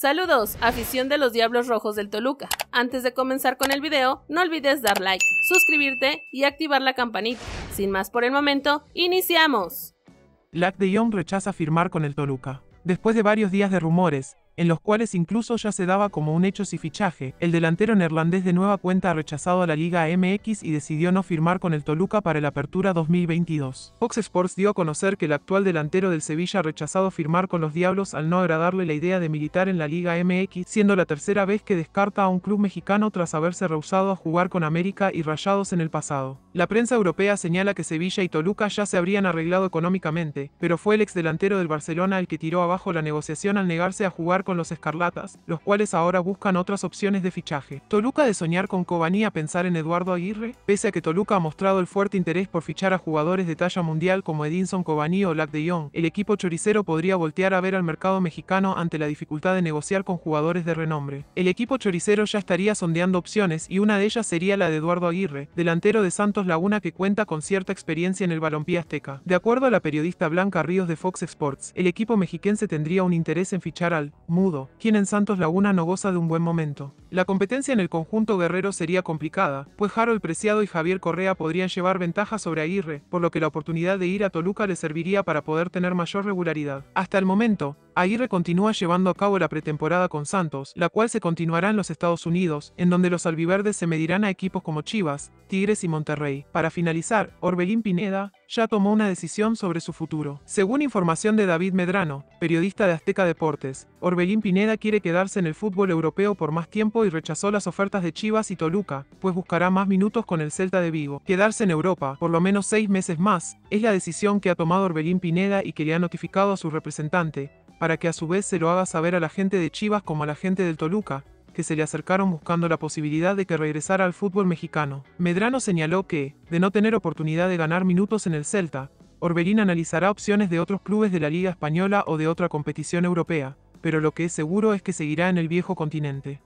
Saludos, afición de los Diablos Rojos del Toluca. Antes de comenzar con el video, no olvides dar like, suscribirte y activar la campanita. Sin más por el momento, iniciamos. Lac de Jong rechaza firmar con el Toluca. Después de varios días de rumores, en los cuales incluso ya se daba como un hecho si fichaje, el delantero neerlandés de nueva cuenta ha rechazado a la Liga MX y decidió no firmar con el Toluca para la apertura 2022. Fox Sports dio a conocer que el actual delantero del Sevilla ha rechazado firmar con los Diablos al no agradarle la idea de militar en la Liga MX, siendo la tercera vez que descarta a un club mexicano tras haberse rehusado a jugar con América y Rayados en el pasado. La prensa europea señala que Sevilla y Toluca ya se habrían arreglado económicamente, pero fue el ex delantero del Barcelona el que tiró abajo la negociación al negarse a jugar con con los Escarlatas, los cuales ahora buscan otras opciones de fichaje. Toluca de soñar con Cobani a pensar en Eduardo Aguirre, pese a que Toluca ha mostrado el fuerte interés por fichar a jugadores de talla mundial como Edinson Cobani o Lac de Jong, el equipo choricero podría voltear a ver al mercado mexicano ante la dificultad de negociar con jugadores de renombre. El equipo choricero ya estaría sondeando opciones y una de ellas sería la de Eduardo Aguirre, delantero de Santos Laguna que cuenta con cierta experiencia en el balompié azteca. De acuerdo a la periodista Blanca Ríos de Fox Sports, el equipo mexiquense tendría un interés en fichar al Mudo, quien en Santos Laguna no goza de un buen momento. La competencia en el conjunto guerrero sería complicada, pues Harold Preciado y Javier Correa podrían llevar ventaja sobre Aguirre, por lo que la oportunidad de ir a Toluca le serviría para poder tener mayor regularidad. Hasta el momento, Aguirre continúa llevando a cabo la pretemporada con Santos, la cual se continuará en los Estados Unidos, en donde los albiverdes se medirán a equipos como Chivas, Tigres y Monterrey. Para finalizar, Orbelín Pineda ya tomó una decisión sobre su futuro. Según información de David Medrano, periodista de Azteca Deportes, Orbelín Pineda quiere quedarse en el fútbol europeo por más tiempo y rechazó las ofertas de Chivas y Toluca, pues buscará más minutos con el Celta de Vigo. Quedarse en Europa, por lo menos seis meses más, es la decisión que ha tomado Orbelín Pineda y que le ha notificado a su representante, para que a su vez se lo haga saber a la gente de Chivas como a la gente del Toluca, que se le acercaron buscando la posibilidad de que regresara al fútbol mexicano. Medrano señaló que, de no tener oportunidad de ganar minutos en el Celta, Orbelín analizará opciones de otros clubes de la Liga Española o de otra competición europea, pero lo que es seguro es que seguirá en el viejo continente.